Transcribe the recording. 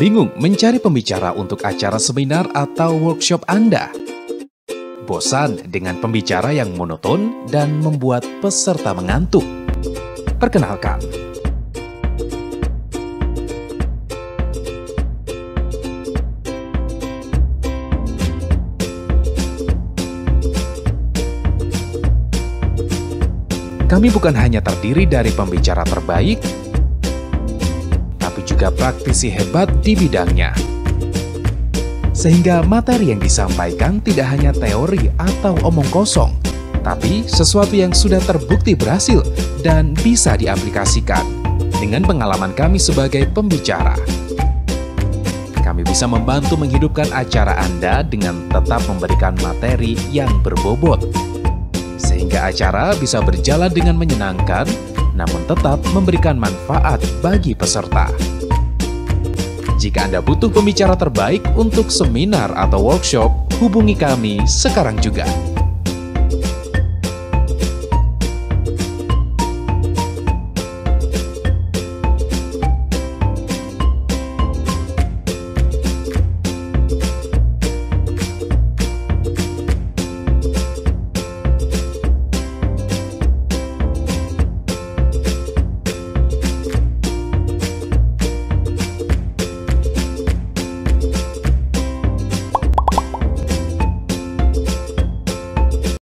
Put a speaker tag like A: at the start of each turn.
A: Bingung mencari pembicara untuk acara seminar atau workshop Anda? Bosan dengan pembicara yang monoton dan membuat peserta mengantuk? Perkenalkan, kami bukan hanya terdiri dari pembicara terbaik, juga praktisi hebat di bidangnya. Sehingga materi yang disampaikan tidak hanya teori atau omong kosong, tapi sesuatu yang sudah terbukti berhasil dan bisa diaplikasikan dengan pengalaman kami sebagai pembicara. Kami bisa membantu menghidupkan acara Anda dengan tetap memberikan materi yang berbobot sehingga acara bisa berjalan dengan menyenangkan, namun tetap memberikan manfaat bagi peserta. Jika Anda butuh pembicara terbaik untuk seminar atau workshop, hubungi kami sekarang juga.